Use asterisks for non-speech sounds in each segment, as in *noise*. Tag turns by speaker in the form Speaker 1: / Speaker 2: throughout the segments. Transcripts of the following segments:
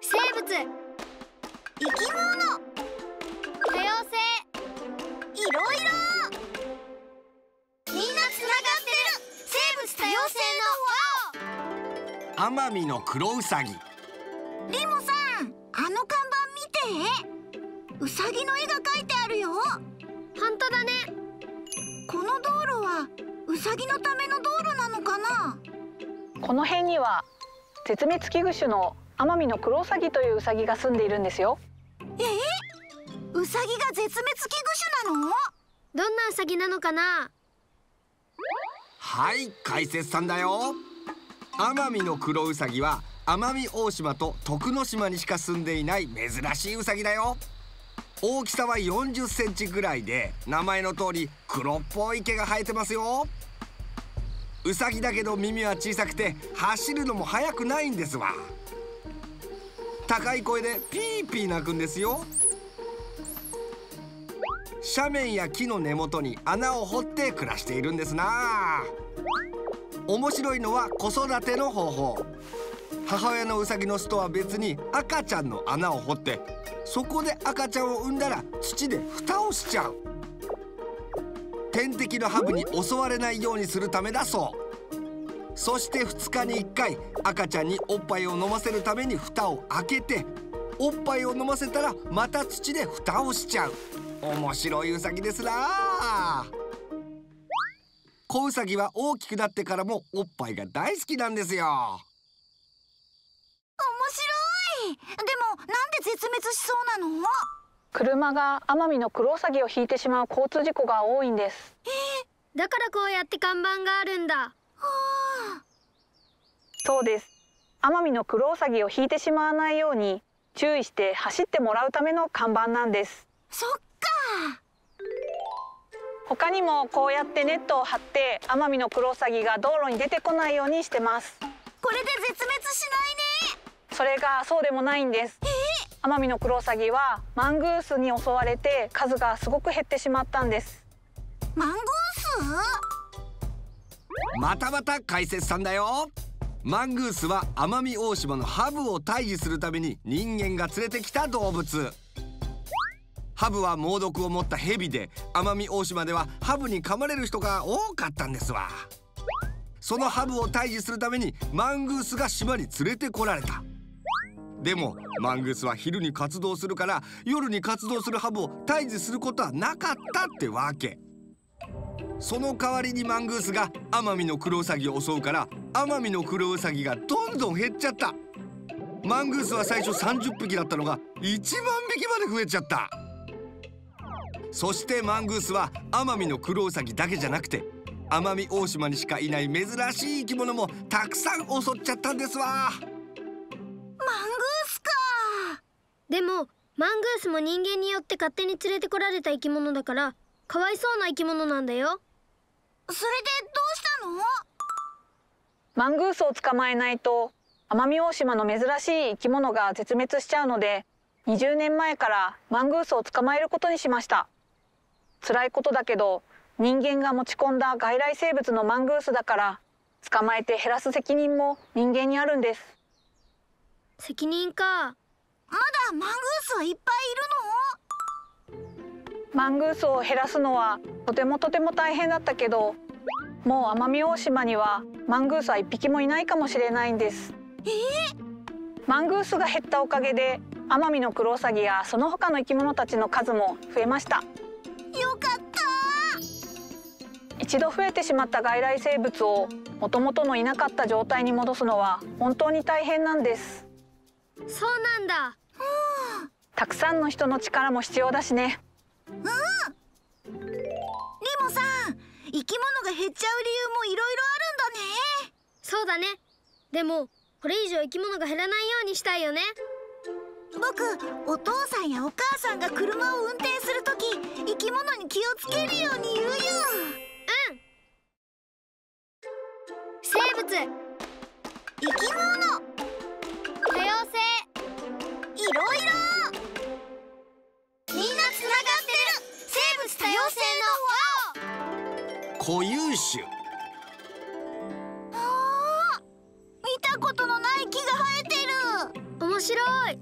Speaker 1: 生物。
Speaker 2: 生き物。
Speaker 1: 多様性。
Speaker 2: いろいろみんなつながってる。生物多様性
Speaker 3: 奄美のクロウサギ。
Speaker 2: のリモさんあの看板見て。ウサギの絵が描いてあるよ。
Speaker 1: 本当だね。
Speaker 2: この道路はウサギのための道路なのかな？
Speaker 4: この辺には絶滅危惧種のアマミノクロウサギというウサギが住んでいるんですよ。
Speaker 2: えウサギが絶滅危惧種なの？
Speaker 1: どんなウサギなのかな？
Speaker 3: はい解説さんだよ。奄美のクロウサギは奄美大島と徳之島にしか住んでいない珍しいウサギだよ。大きさは40センチぐらいで名前の通り黒っぽい毛が生えてますよ。ウサギだけど耳は小さくて走るのも速くないんですわ高い声でピーピー鳴くんですよ。斜面や木の根元に穴を掘って暮らしているんですな。面白いのは子育ての方法。母親のウサギの巣とは別に赤ちゃんの穴を掘ってそこで赤ちゃんを産んだら土で蓋をしちゃう。天敵のハブに襲われないようにするためだそう。そして2日に1回赤ちゃんにおっぱいを飲ませるために蓋を開けておっぱいを飲ませたらまた土で蓋をしちゃう。面白いウサギですな。子ウサギは大きくなってからもおっぱいが大好きなんですよ。
Speaker 2: 面白い。でもなんで絶滅しそうなの？
Speaker 4: 車がアマミノクロウサギを引いてしまう交通事故が多いんです。
Speaker 1: だからこうやって看板があるんだ
Speaker 4: そうです。アマミノクロウサギを引いてしまわないように注意して走ってもらうための看板なんです。
Speaker 2: そっか。
Speaker 4: 他にもこうやってネットを張ってアマミノクロウサギが道路に出てこないようにしてます。
Speaker 2: これで絶滅しないね。
Speaker 4: それがそうでもないんです。アマミノクロウサギはマングースに襲われて数がすごく減ってしまったんです。
Speaker 2: マングー
Speaker 3: またまた解説さんだよマングースは奄美大島のハブを退治するために人間が連れてきた動物。ハブは猛毒を持ったヘビで奄美大島ではハブに噛まれる人が多かったんですわ。そのハブを退治するためにマングースが島に連れてこられた。でもマングースは昼に活動するから夜に活動するハブを退治することはなかったってわけ。その代わりにマングースがアマミノクロウサギを襲うからアマミノクロウサギがどんどん減っちゃった。マングースは最初30匹だったのが1万匹まで増えちゃった。そしてマングースはアマミノクロウサギだけじゃなくて奄美大島にしかいない珍しい生き物もたくさん襲っちゃったんですわ。
Speaker 2: マングースか。
Speaker 1: でもマングースも人間によって勝手に連れてこられた生き物だからかわいそうな生き物なんだよ。
Speaker 2: それでどうしたの？
Speaker 4: マングースを捕まえないと奄美大島の珍しい生き物が絶滅しちゃうので20年前からマングースを捕まえることにしました。辛いことだけど人間が持ち込んだ外来生物のマングースだから捕まえて減らす責任も人間にあるんです。
Speaker 1: 責任か。
Speaker 2: まだマングースはいっぱいいるの？
Speaker 4: マングースを減らすのはとてもとても大変だったけどもう奄美大島にはマングースは一匹もいないかもしれないんです。マングースが減ったおかげで奄美のクロウサギやその他の生き物たちの数も増えました。
Speaker 2: よかった。
Speaker 4: 一度増えてしまった外来生物をもともとのいなかった状態に戻すのは本当に大変なんです。
Speaker 1: そうなんだ。
Speaker 4: たくさんの人の力も必要だしね
Speaker 2: リモさん生き物が減っちゃう理由もいろいろあるんだね。
Speaker 1: そうだね。でもこれ以上生き物が減らないようにしたいよね。
Speaker 2: 僕お父さんやお母さんが車を運転するとき生き物に気をつけるように言うよ。
Speaker 1: うん。生物。
Speaker 2: 生き物。
Speaker 1: 多様性。
Speaker 2: いろいろ性
Speaker 3: 固有種。
Speaker 2: のあー見たことのない木が生えてる。
Speaker 1: 面面白い。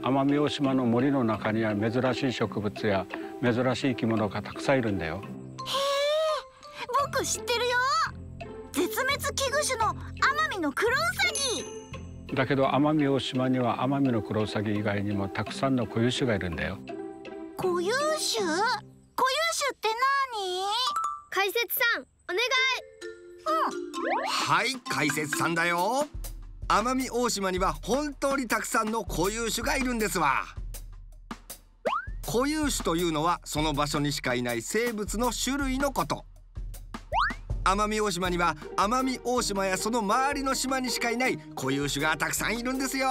Speaker 5: 奄美大島の森の中には珍しい植物や珍しい生き物がたくさんいるんだよ。
Speaker 2: 僕知ってるよ。絶滅危惧種のアマミのクロウサギ。
Speaker 5: だけど奄美大島には奄美のクロウサギ以外にもたくさんの固有種がいるんだよ。
Speaker 2: 固有種？
Speaker 1: 解説さんお願い。
Speaker 3: はい解説さんだよ。奄美大島には本当にたくさんの固有種がいるんですわ。固有種というのはその場所にしかいない生物の種類のこと。奄美大島には奄美大島やその周りの島にしかいない固有種がたくさんいるんですよ。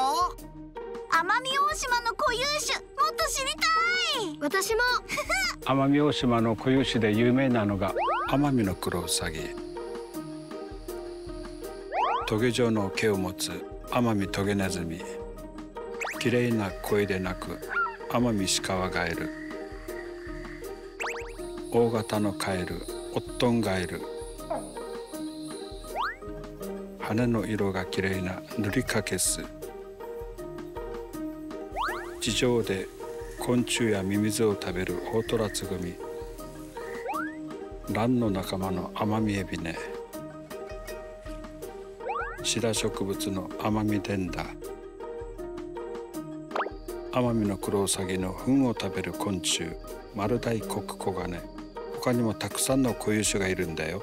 Speaker 2: 何奄美大島の固有種もっと知りたい。
Speaker 1: 私 *laughs* も
Speaker 5: 奄美大島の固有種で有名なのが奄美のクロウサギ。トゲ状の毛を持つ奄美トゲネズミ。綺麗な声で鳴く奄美シカワガエル。大型のカエルオットンガエル。羽の色が綺麗なヌリカケス地上で昆虫やミミズを食べるオオトラツグミ。ランの仲間のアマミエビネシダ植物のアマミデンダアマミのクロウサギの糞を食べる昆虫。マルダイコクコガネ他にもたくさんの固有種がいるんだよ。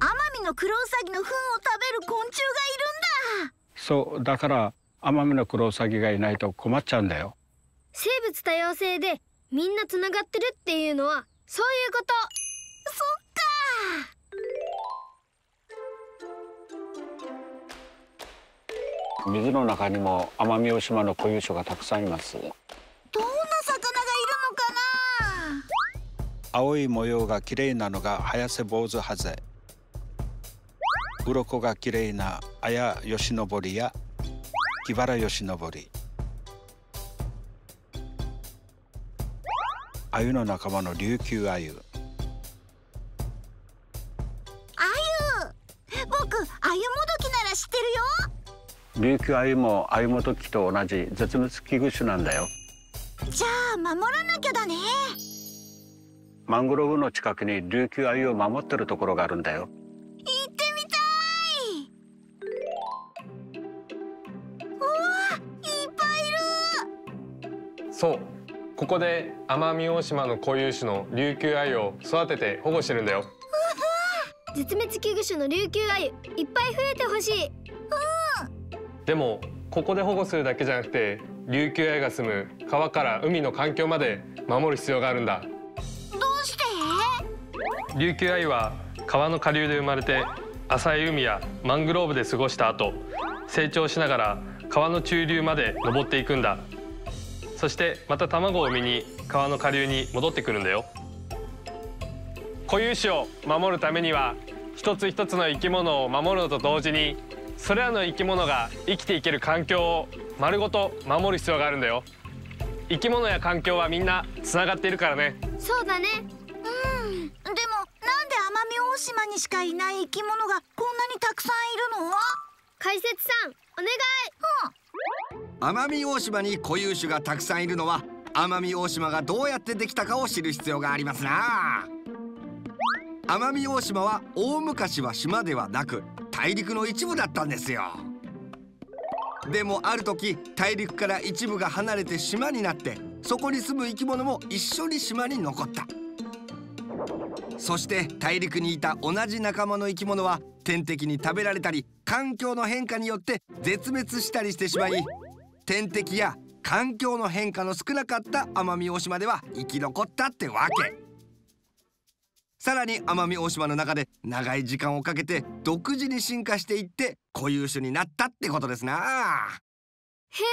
Speaker 2: アマミのクロウサギの糞を食べる昆虫がいるんだ。
Speaker 5: そうだからアマミのクロウサギがいないと困っちゃうんだよ。
Speaker 1: 生物多様性でみんなつながってるっていうのはそういうこと。
Speaker 2: そっか。
Speaker 5: 水の中にも奄美大島の固有種がたくさんいます。
Speaker 2: どんな魚がいるのかな？
Speaker 5: 青い模様が綺麗なのがハヤセボウズハゼ。鱗が綺麗なアヤヨシノボリやキバラヨシノボリアユの仲間の琉球アユ
Speaker 2: ゆ僕あゆもどきなら知ってるよ。
Speaker 5: 琉球アユもアユモトキと同じ絶滅危惧種なんだよ。
Speaker 2: じゃあ守らなきゃだね。
Speaker 5: マングローブの近くに琉球アユを守ってるところがあるんだよ。
Speaker 2: 行ってみたい。うわいっぱいいる。
Speaker 6: そうここで奄美大島の固有種の琉球アユを育てて保護してるんだよ
Speaker 1: 絶滅危惧種の琉球アユいっぱい増えてほしい。
Speaker 6: でもここで保護するだけじゃなくて琉球アユが住む川から海の環境まで守る必要があるんだ。
Speaker 2: どうして
Speaker 6: 琉球アユは川の下流で生まれて浅い海やマングローブで過ごした後成長しながら川の中流まで登っていくんだ。そしてまた卵を産みに川の下流に戻ってくるんだよ。固有種を守るためには一つ一つの生き物を守るのと同時にそれらの生き物が生きていける環境を丸ごと守る必要があるんだよ。生き物や環境はみんなつながっているからね。
Speaker 1: そうだね。
Speaker 2: うん。でもなんで奄美大島にしかいない生き物がこんなにたくさんいるの？
Speaker 1: 解説さんお願い。
Speaker 3: 奄美大島に固有種がたくさんいるのは奄美大島がどうやってできたかを知る必要がありますな奄美大島は大昔は島ではなく大陸の一部だったんですよ。でもある時大陸から一部が離れて島になってそこに住む生き物も一緒に島に残った。そして大陸にいた同じ仲間の生き物は天敵に食べられたり環境の変化によって絶滅したりしてしまい天敵や環境の変化の少なかった奄美大島では生き残ったってわけ。さらに奄美大島の中で長い時間をかけて独自に進化していって固有種になったってことですな。
Speaker 1: へえ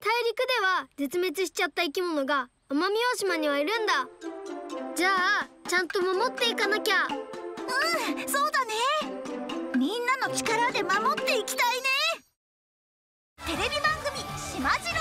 Speaker 1: 大陸では絶滅しちゃった生き物が奄美大島にはいるんだ。じゃあちゃんと守っていかなきゃ。
Speaker 2: うんそうだね。みんなの力で守っていきたいね。テレビ番組「しまじろ」